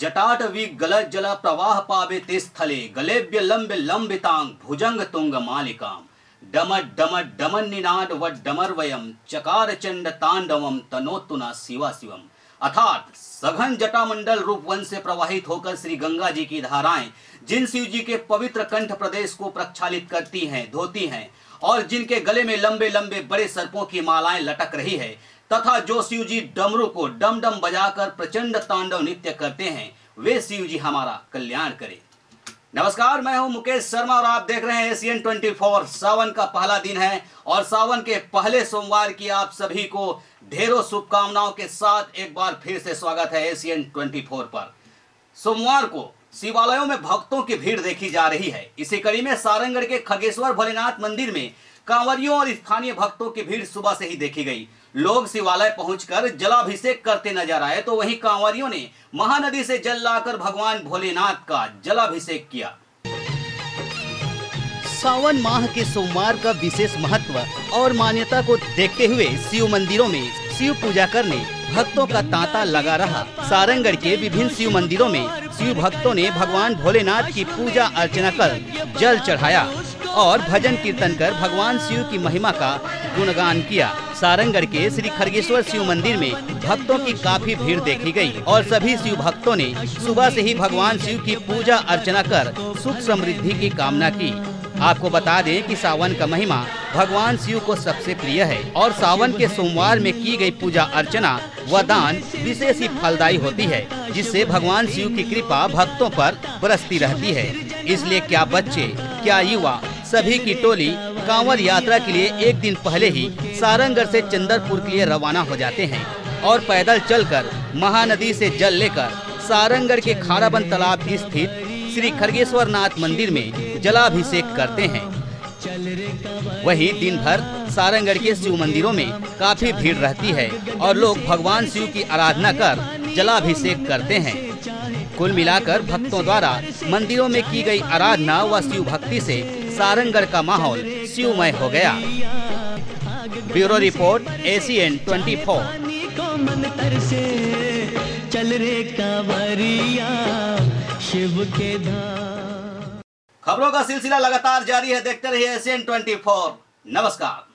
जटाटवी गलत जल प्रवाह पावे ते स्थले, गलेभ्य लंबे लंबितांग भुजंग तुंग मालिकाम डमट डमट डमन निनाद व डमरवयम चकार चंड तांडवम तनोतुना शिवा शिवम अर्थात सघन जटामंडल रूप वन से प्रवाहित होकर श्री गंगा जी की धाराएँ, जिन शिव जी के पवित्र कंठ प्रदेश को प्रक्षालित करती हैं, धोती हैं, और जिनके गले में लंबे लंबे बड़े सर्पों की मालाएँ लटक रही है तथा जो शिव जी डमरू को डम डम बजाकर प्रचंड तांडव नृत्य करते हैं, वे शिव जी हमारा कल्याण करें। नमस्कार, मैं हूँ मुकेश शर्मा और आप देख रहे हैं एशियन 24 सावन का पहला दिन है और सावन के पहले सोमवार की आप सभी को ढेरों शुभकामनाओं के साथ एक बार फिर से स्वागत है एशियन 24 पर। सोमवार को शिवालयों में भक्तों की भीड़ देखी जा रही है। इसी कड़ी में सारंगढ़ के खगेश्वर भोलेनाथ मंदिर में कांवरियों और स्थानीय भक्तों की भीड़ सुबह से ही देखी गई। लोग शिवालय पहुंचकर जलाभिषेक करते नज़र आए तो वहीं कांवरियों ने महानदी से जल लाकर भगवान भोलेनाथ का जलाभिषेक किया। सावन माह के सोमवार का विशेष महत्व और मान्यता को देखते हुए शिव मंदिरों में शिव पूजा करने भक्तों का तांता लगा रहा। सारंगढ़ के विभिन्न शिव मंदिरों में शिव भक्तों ने भगवान भोलेनाथ की पूजा अर्चना कर जल चढ़ाया और भजन कीर्तन कर भगवान शिव की महिमा का गुणगान किया। सारंगढ़ के श्री खरगेश्वर शिव मंदिर में भक्तों की काफ़ी भीड़ देखी गई और सभी शिव भक्तों ने सुबह से ही भगवान शिव की पूजा अर्चना कर सुख समृद्धि की कामना की। आपको बता दें कि सावन का महिमा भगवान शिव को सबसे प्रिय है और सावन के सोमवार में की गई पूजा अर्चना व दान विशेष ही फलदायी होती है, जिससे भगवान शिव की कृपा भक्तों पर बरसती रहती है। इसलिए क्या बच्चे, क्या युवा, सभी की टोली, कांवड़ यात्रा के लिए एक दिन पहले ही सारंगढ़ से चंदरपुर के लिए रवाना हो जाते हैं और पैदल चलकर महानदी से जल लेकर सारंगढ़ के खाराबंद तालाब स्थित श्री खरगेश्वर नाथ मंदिर में जलाभिषेक करते हैं। वही दिन भर सारंगढ़ के शिव मंदिरों में काफ़ी भीड़ रहती है और लोग भगवान शिव की आराधना कर जलाभिषेक करते हैं। कुल मिलाकर भक्तों द्वारा मंदिरों में की गई आराधना व शिव भक्ति से सारंगढ़ का माहौल शिवमय हो गया। ब्यूरो रिपोर्ट एसीएन 24 को मन तरसे, चल रे कांवरिया। शिव के खबरों का सिलसिला लगातार जारी है देखते रहिए एशियन 24 नमस्कार।